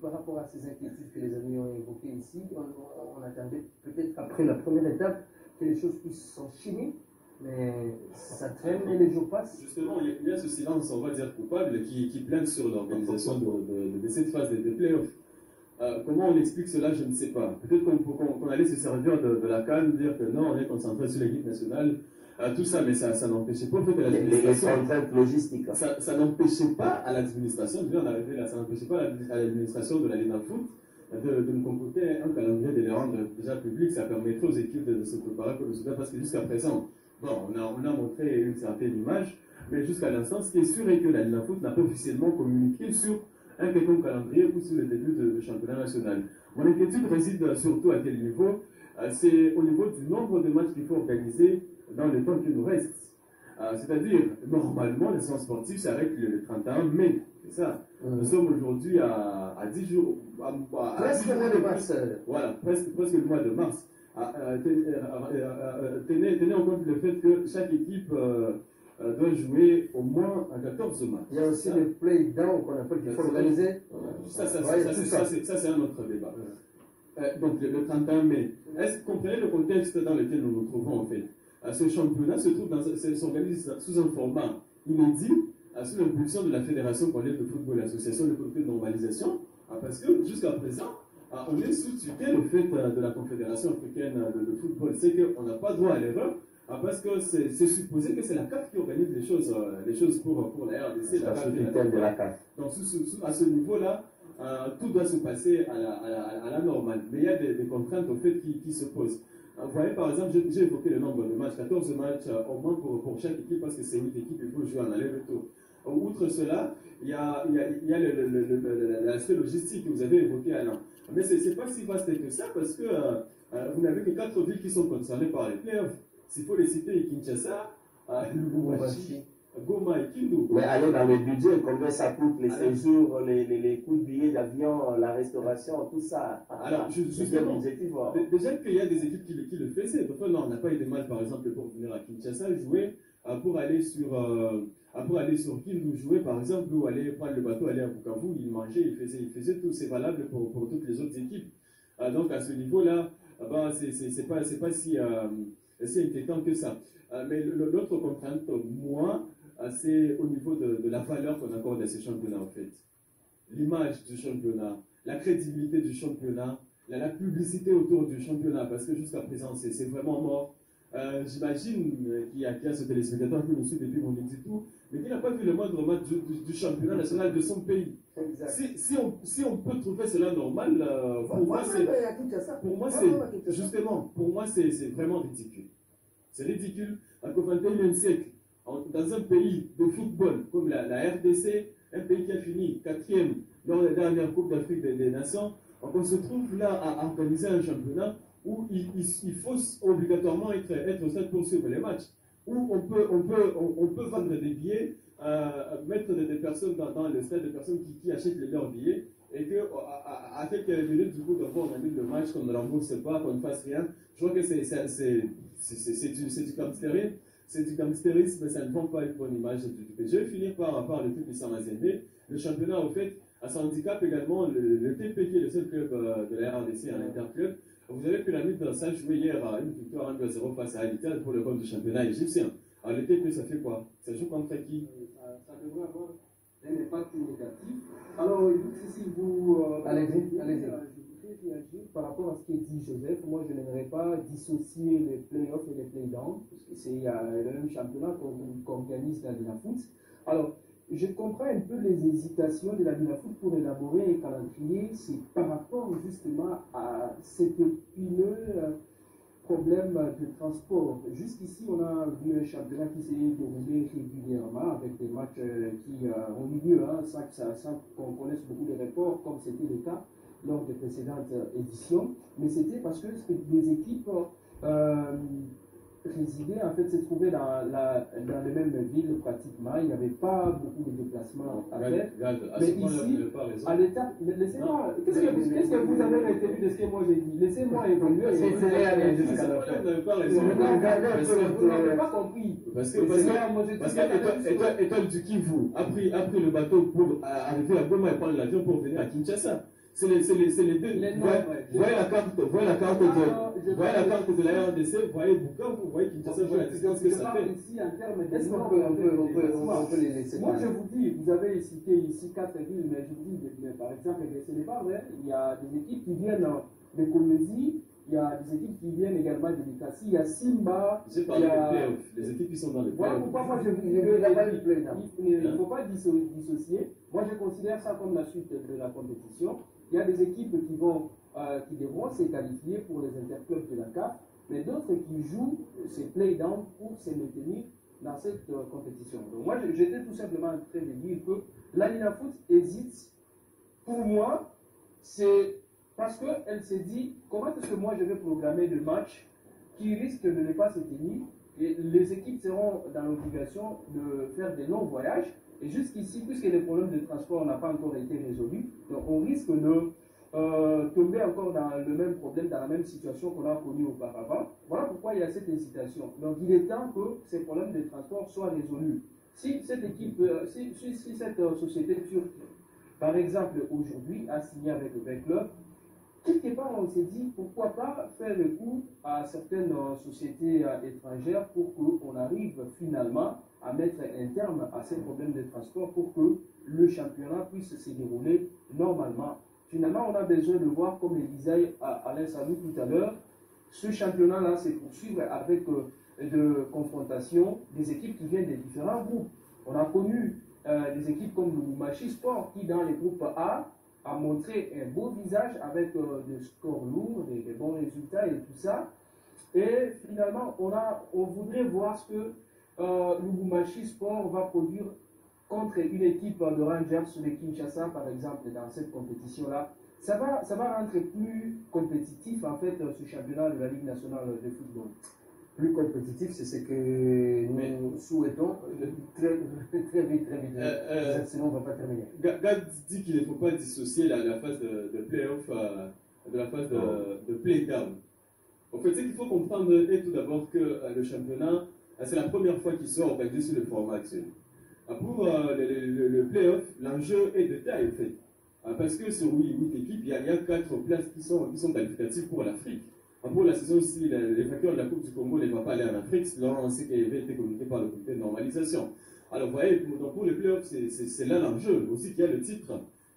Par rapport à ces inquiétudes que les amis ont évoquées ici, on, on attendait peut-être après la première étape que les choses puissent s'enchaîner, mais ça traîne et les jours passent. Justement, il y a- il y a ce silence, on va dire, coupable qui, qui plane sur l'organisation de, de- de cette phase des, des playoffs. Euh, comment on explique cela, je ne sais pas. Peut-être qu'on allait se servir de, de la canne, dire que non, on est concentré sur l'équipe nationale, tout ça, mais ça, ça n'empêchait pas en fait, l'administration. Ça, ça n'empêchait pas à l'administration, je viens d'arriver là, ça n'empêchait pas à l'administration de la Ligue Foot de, de nous concocter un calendrier, de les rendre déjà publics, ça permettrait aux équipes de, de se préparer pour le Soudan, parce que jusqu'à présent, bon, on a, on a montré une certaine image, mais jusqu'à l'instant, ce qui est sûr est que la Ligue Foot n'a pas officiellement communiqué sur un quelconque calendrier ou sur le début de, de championnat national. Mon inquiétude réside surtout à quel niveau? Euh, C'est au niveau du nombre de matchs qu'il faut organiser dans le temps qui nous reste. Euh, C'est-à-dire, normalement, les séances sportives s'arrêtent le, le 31 mai. C'est ça. Nous sommes aujourd'hui à, à 10 jours. à- à- à Presque 10 jours le mois de mars. euh, voilà, presque, presque le mois de mars. Ah, euh, tenez, euh, euh, euh, tenez, en compte le fait que chaque équipe euh, euh, doit jouer au moins à 14 matchs. Il y a aussi le play-down qu'on appelle qu'il faut organiser. ça, ça, Ouais, ça, tout c'est- ça. un autre débat. Euh, donc, le, le 31 mai, est-ce que vous comprenez le contexte dans lequel nous nous trouvons en fait? Euh, Ce championnat se trouve dans, s'organise sous un format inédit, sous l'impulsion de la Fédération congolaise de football, l'association de comité de normalisation, euh, parce que jusqu'à présent, euh, on est sous tutelle au fait euh, de la Confédération africaine de, de football. C'est qu'on n'a pas droit à l'erreur, parce que c'est supposé que c'est la CAF qui organise les choses, euh, les choses pour, pour la RDC. La CAF la de la CAF. donc, sous- sous- sous- à ce niveau-là, euh, tout doit se passer à la, à la- à la normale. Mais il y a des, des contraintes au fait qui, qui se posent. Vous voyez, par exemple, j'ai évoqué le nombre de matchs, 14 matchs euh, au moins pour, chaque équipe, parce que c'est une équipe, il faut jouer en aller-retour. Outre cela, il y a, y l'aspect logistique que vous avez évoqué, Alain. Mais ce n'est pas si vaste que ça, parce que euh, euh, vous n'avez que quatre villes qui sont concernées par les playoffs. S'il faut les citer, Kinshasa, euh, Lubumbashi. Mais aller dans le budget, combien ça coûte les séjours, les, les, les coûts de billets d'avion, la restauration, tout ça. Alors, justement, hein. Dé- Déjà qu'il y a des équipes qui le, qui le faisaient. Enfin, non, on n'a pas eu de mal, par exemple, pour venir à Kinshasa jouer, pour aller sur, euh, pour aller sur Kindu jouer, par exemple, ou aller prendre le bateau, aller à Bukavu, ils mangeaient, ils faisaient, ils faisaient tout. C'est valable pour, pour toutes les autres équipes. Euh, donc, à ce niveau-là, euh, ben, c'est pas, pas si, euh, si inquiétant que ça. Euh, mais l'autre contrainte, moi, c'est au niveau de, de la valeur qu'on accorde à ces championnats, en fait. L'image du championnat, la crédibilité du championnat, la, la publicité autour du championnat, parce que jusqu'à présent, c'est vraiment mort. Euh, J'imagine qu'il y, a- qu'il y a ce téléspectateur qui nous suit depuis mon dit tout, mais qui n'a pas vu le moindre match du, du- du championnat national de son pays. Si, si, on, si on peut trouver cela normal, euh, pour moi, c'est pour moi, c'est justement, pour moi, c'est vraiment ridicule. C'est ridicule à qu'au 21e siècle, dans un pays de football comme la, RDC, un pays qui a fini quatrième lors de la dernière Coupe d'Afrique des, Nations, on se trouve là à organiser un championnat où il, faut obligatoirement être, être au stade pour suivre les matchs, où on peut, on peut, on, peut vendre des billets, euh, mettre des, personnes dans, dans le stade, des personnes qui, achètent leurs billets, et que à- quelques minutes du coup on annule le match, qu'on ne rembourse pas, qu'on ne fasse rien. Je crois que c'est du, du c'est du gangsterisme, mais ça ne vend pas une bonne image du pays. Je vais finir par, par le truc qui s'en Le championnat, au fait, à son handicap également, le, le TP qui est le seul club euh, de la RDC en interclub. Vous avez Pyramide dans ça joué hier à une victoire 1 0 face à Alital pour le compte du championnat égyptien. Alors le TP, ça fait quoi? Ça joue contre qui? Ça, ça devrait avoir un impact négatif. Alors, si vous. euh, Allez-y, allez-y. Par rapport à ce qu'a dit Joseph. Moi, je n'aimerais pas dissocier les playoffs et les playdowns, parce que c'est le même championnat qu'on qu'organise la Foot. Alors, je comprends un peu les hésitations de la Foot pour élaborer un calendrier, c'est par rapport justement à cet épineux euh, problème de transport. Jusqu'ici, on a vu un championnat qui s'est déroulé régulièrement avec des matchs euh, qui euh, ont eu lieu hein, sans, qu'on connaisse beaucoup de reports, comme c'était le cas lors des précédentes éditions. Mais c'était parce que des équipes résidait, en fait, se trouvait dans, la, dans les mêmes villes pratiquement. Il n'y avait pas beaucoup de déplacements à faire. Mais ici, à l'état, laissez-moi, qu'est-ce que, qu'est-ce que vous avez retenu de ce que moi j'ai dit? Laissez-moi évoluer. Fin. Vous n'avez pas raison. Vous n'avez pas compris. Parce que, parce que, Étoile du Kivu a pris, a pris le bateau pour arriver à Goma et prendre l'avion pour venir à Kinshasa. C'est les, les, les, deux. voyez, la carte, voyez la carte de, voyez la carte de la RDC, voyez Bukavu, voyez Kinshasa, voyez la distance que ça fait. Ici, en termes est-ce qu'on peut, on peut, on peut, on peut les laisser Moi, je vous dis, vous avez cité ici quatre villes, mais je vous dis, par exemple, ce n'est pas vrai. Il y a des équipes qui viennent de Colombie, il y a des équipes qui viennent également de Mikasi, il y a Simba. J'ai parlé des playoffs, les équipes qui sont dans les playoffs. pourquoi moi je vous il ne faut pas dissocier. Moi je considère ça comme la suite de la compétition. Il y a des équipes qui, vont, euh, qui devront se qualifier pour les interclubs de la CAF, mais d'autres qui jouent ces play-down pour se maintenir dans cette euh, compétition. Donc moi, j'étais tout simplement en train de dire que la Foot hésite. Pour moi, c'est parce qu'elle s'est dit, comment est-ce que moi je vais programmer des matchs qui risquent de ne pas se tenir? Et les équipes seront dans l'obligation de faire des longs voyages jusqu'ici, puisque les problèmes de transport n'ont pas encore été résolus, donc on risque de euh, tomber encore dans le même problème, dans la même situation qu'on a connue auparavant. Voilà pourquoi il y a cette hésitation. Donc il est temps que ces problèmes de transport soient résolus. Si cette équipe, euh, si, cette euh, société turque, par exemple, aujourd'hui, a signé avec le club, quelque part, on s'est dit pourquoi pas faire le coup à certaines sociétés étrangères pour qu'on arrive finalement à mettre un terme à ces problèmes de transport pour que le championnat puisse se dérouler normalement. Finalement, on a besoin de voir, comme le disait Alain Salou tout à l'heure, ce championnat-là se poursuivre avec euh, de confrontation des équipes qui viennent des différents groupes. On a connu euh, des équipes comme le Machi Sport qui, dans les groupes A, a montré un beau visage avec euh, des scores lourds, des, des, bons résultats et tout ça. Et finalement, on, a, on voudrait voir ce que euh, Lubumbashi Sport va produire contre une équipe de Rangers de Kinshasa, par exemple, dans cette compétition-là. Ça va, ça va rendre plus compétitif, en fait, ce championnat de la Ligue nationale de football. Plus compétitif, c'est ce que nous souhaitons très, très vite, très vite. Euh, euh, sinon, on ne va pas terminer. Gad dit qu'il ne faut pas dissocier la, la phase de, de play-off de la phase de, de play-down. En fait, il faut comprendre tout d'abord que le championnat c'est la première fois qu'ils sont organisés sur le format actuel. Ah, pour euh, le, le, play-off, l'enjeu est de taille, en fait. Ah, parce que sur 8, équipes, il y, a, il y, a, 4 places qui sont, qui sont qualificatives pour l'Afrique. Pour la saison, si les vainqueurs de la Coupe du Congo ne vont pas aller en Afrique, là, on sait qu'elle avait été communiqué par le comité de normalisation. Alors, vous voyez, pour, les playoffs, c'est là l'enjeu. Aussi qu'il y a le titre.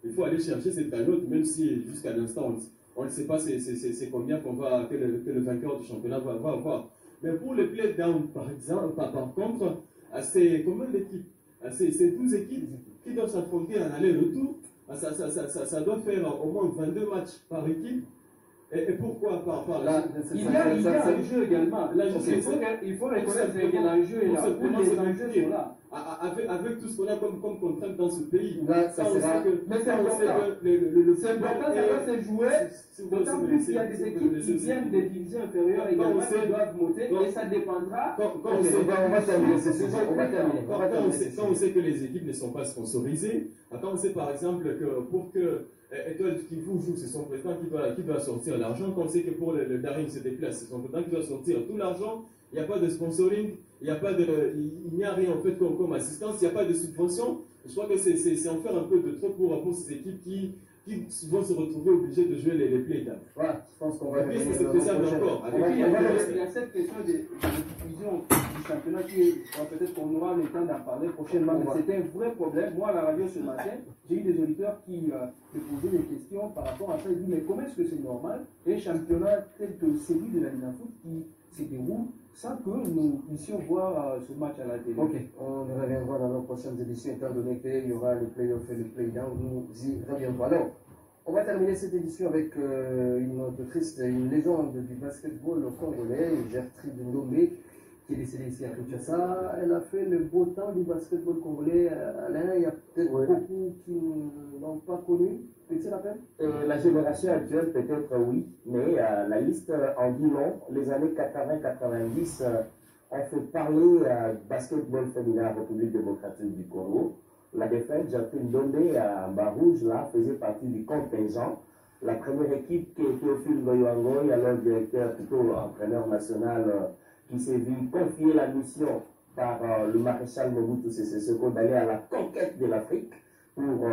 Il faut aller chercher cette cagnotte, même si jusqu'à l'instant, on ne sait pas c'est combien qu'on va, que le, que le, vainqueur du championnat va avoir. Mais pour le play-down, par exemple, par, contre, c'est combien d'équipes C'est 12 équipes qui doivent s'affronter en aller-retour. Ça, ça, ça, ça, doit faire au moins 22 matchs par équipe. Et, pourquoi par, par là, Il y a, il y a un jeu également. Là, il, faut, il faut reconnaître que l'enjeu est là. Les enjeux sont là avec, avec tout ce qu'on a comme, comme contrainte dans ce pays. Là, ça sera... Mais c'est important. Le, le, le, c'est important, ça va se jouer. D'autant plus qu'il y a des équipes qui viennent des divisions inférieures également qui doivent monter et ça dépendra. Quand, on, sait. Quand on sait que les équipes ne sont pas sponsorisées, quand on sait par exemple que pour que Étoile qui vous joue, c'est son président qui doit, qui doit sortir l'argent. Quand on sait que pour le, le Daring se déplace, c'est son président qui doit sortir tout l'argent. Il n'y a pas de sponsoring il n'y a pas de, il n'y a rien en fait comme, assistance, il n'y a pas de subvention. Je crois que c'est en faire un peu de trop pour, pour ces équipes qui, qui vont se retrouver obligées de jouer les, les plays. Voilà, je pense qu'on va. Et puis, c'est encore. il y a cette question de, de diffusion du championnat qui peut-être qu'on aura le temps d'en parler prochainement, mais c'était un vrai problème. Moi, à la radio ce matin, j'ai eu des auditeurs qui euh, me posaient des questions par rapport à ça. Ils disent, mais comment est-ce que c'est normal un championnat tel que celui de la Ligue Foot qui se déroule sans que nous puissions voir euh, ce match à la télé Ok, on y reviendra dans nos prochaines éditions, étant donné qu'il y aura le play-off et le play-down, nous y reviendrons. Alors, on va terminer cette édition avec euh, une note triste, une légende du basketball congolais, Gertrude Ndombe, qui est décédée ici à Kinshasa. Elle a fait le beau temps du basketball congolais. Euh, Alain, il y a peut-être Ouais. beaucoup qui ne l'ont pas connu. Euh, la génération actuelle, peut-être oui, mais euh, la liste euh, en dit long. Les années 80-90 euh, ont fait parler basketball féminin en République démocratique du Congo. La défaite, Jacqueline Ndombe à Barouge, là, faisait partie du contingent. La première équipe qui est Théophile Goyoangoy, alors directeur, plutôt entraîneur national, qui s'est vu confier la mission par le maréchal Mobutu Sese Seko d'aller à la conquête de l'Afrique pour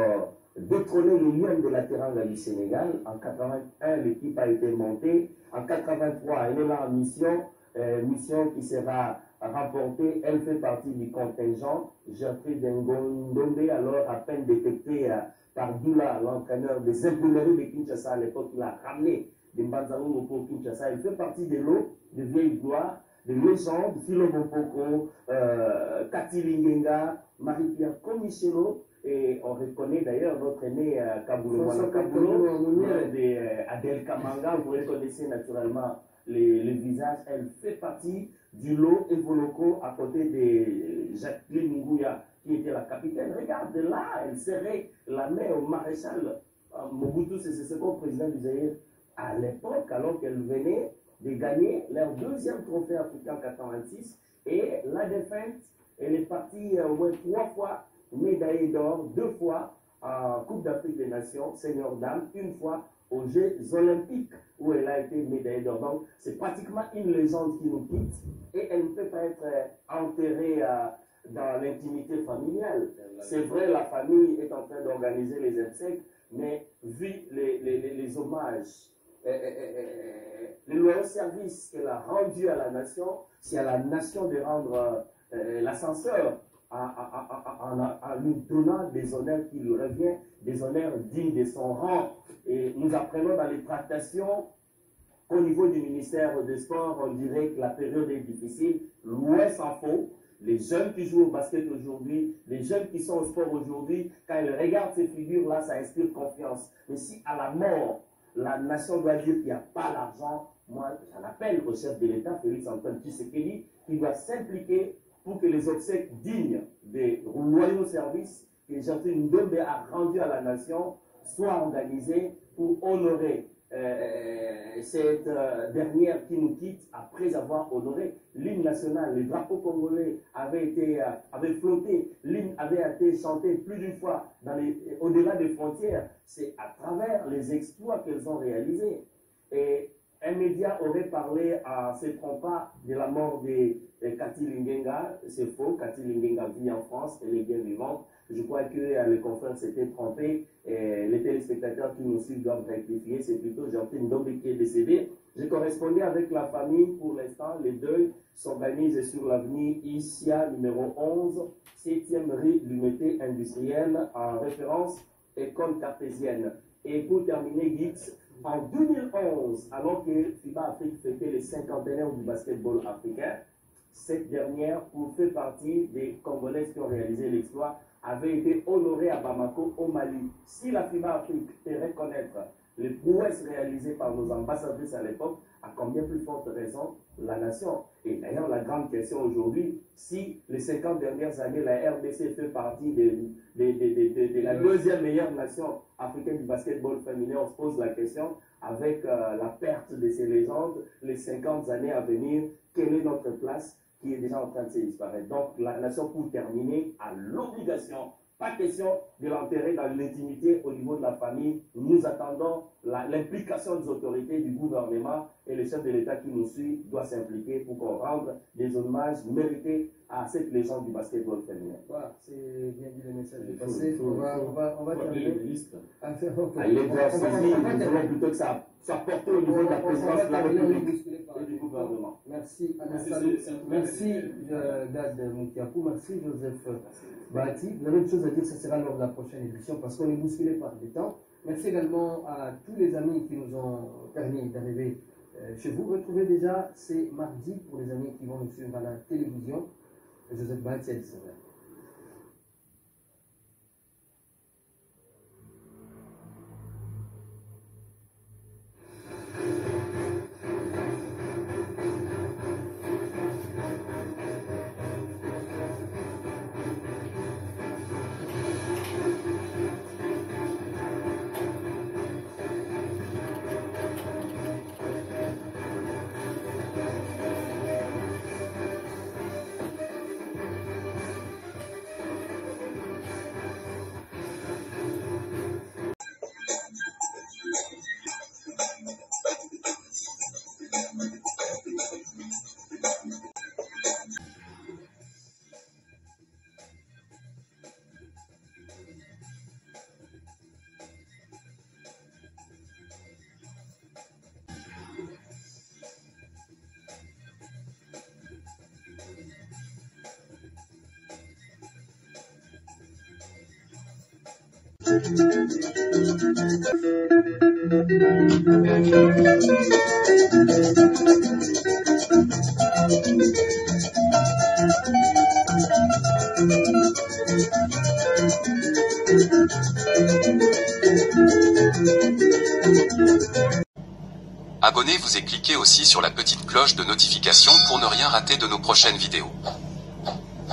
détrôner les lions de la Teranga du Sénégal. En 81, l'équipe a été montée. En 83, elle est là en mission, euh, mission qui sera remportée. Elle fait partie du contingent. Gertrude Ndombe, alors à peine détectée euh, par Doula, l'entraîneur des imprimeries de Kinshasa à l'époque, il a ramené des Mbanzango pour Kinshasa. Elle fait partie de l'eau, de vieilles gloires, de légendes, Philo Mopoko, euh, Cathy Lingenga, Marie-Pierre Comichelo, et on reconnaît d'ailleurs notre aîné euh, Amounier. euh, de, euh, Adèle Kamanga, vous reconnaissez naturellement les visages. Elle fait partie du lot Evoloko à côté de Jacqueline Ngouya, qui était la capitaine. Regarde là, elle serrait la main au maréchal euh, Mobutu Sese Seko, président du Zaïre, à l'époque, alors qu'elle venait de gagner leur deuxième trophée africain en 86. Et la défaite, elle est partie euh, au moins trois fois médaillée d'or, deux fois en Coupe d'Afrique des Nations, senior dame, une fois aux Jeux Olympiques où elle a été médaillée d'or. Donc, c'est pratiquement une légende qui nous quitte et elle ne peut pas être euh, enterrée euh, dans l'intimité familiale. C'est vrai, la famille est en train d'organiser les obsèques, mais vu les, les, les, hommages, euh, loyaux services qu'elle a rendus à la nation, c'est à la nation de rendre l'ascenseur en- lui donnant des honneurs qui lui reviennent, des honneurs dignes de son rang. Et nous apprenons dans les tractations qu'au niveau du ministère des Sports, on dirait que la période est difficile. Loin s'en faut. Les jeunes qui jouent au basket aujourd'hui, les jeunes qui sont au sport aujourd'hui, quand ils regardent ces figures-là, ça inspire confiance. Mais si à la mort, la nation doit dire qu'il n'y a pas l'argent, moi, j'en appelle au chef de l'État, Félix Antoine Tshisekedi, qui doit s'impliquer pour que les obsèques dignes des loyaux services que Gertrude Ndombe a rendus à la nation soient organisées pour honorer euh, cette euh, dernière qui nous quitte après avoir honoré l'hymne national. Le drapeau congolais avait été euh, avait flotté, l'hymne avait été chanté plus d'une fois au-delà des frontières. C'est à travers les exploits qu'elles ont réalisés. Un média aurait parlé à ses pas de la mort de, de Cathy Lingenga. C'est faux. Cathy Lingenga vit en France. Elle est bien vivante. Je crois que euh, les confrères s'étaient trompés. Et les téléspectateurs qui nous suivent doivent rectifier. C'est plutôt Jean-Pierre Ndombe qui est décédé. Je correspondais avec la famille pour l'instant. Les deuils s'organisent sur l'avenue Issia numéro 11, 7e rue l'unité industrielle en référence école cartésienne. Et pour terminer, Geeks, en 2011, alors que FIBA Afrique fêtait les cinquantenaires du basketball africain, cette dernière, pour faire partie des Congolaises qui ont réalisé l'exploit, avait été honorée à Bamako, au Mali. Si la FIBA Afrique peut reconnaître les prouesses réalisées par nos ambassadrices à l'époque, à combien plus forte raison la nation Et d'ailleurs, la grande question aujourd'hui, si les 50 dernières années, la RDC fait partie de, de- de- de- de- de la deuxième meilleure nation africaine du basketball féminin, on se pose la question, avec euh, la perte de ces légendes, les 50 années à venir, quelle est notre place qui est déjà en train de se disparaître? Donc la nation, pour terminer, a l'obligation Pas question de l'enterrer dans l'intimité au niveau de la famille. Nous attendons l'implication des autorités du gouvernement et le chef de l'État qui nous suit doit s'impliquer pour qu'on rende des hommages mérités à cette légende du basketball féminin. Voilà, c'est bien dit le message faut- passé. On va, on va, on va terminer. ministre. Ah, c'est- ok. À les On va- voir on va- saisir, on va nous voulons plutôt que ça soit porté au niveau de la présidence de la République et du gouvernement. Merci peu- Merci euh, Gad Moutiakou. Merci Joseph Vous avez une chose à dire, ce sera lors de la prochaine édition parce qu'on est bousculé par le temps. Merci également à tous les amis qui nous ont permis d'arriver euh, chez vous. Retrouvez déjà, c'est mardi pour les amis qui vont nous suivre à la télévision. Joseph Bahati Abonnez-vous et cliquez aussi sur la petite cloche de notification pour ne rien rater de nos prochaines vidéos.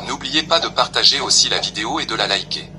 N'oubliez pas de partager aussi la vidéo et de la liker.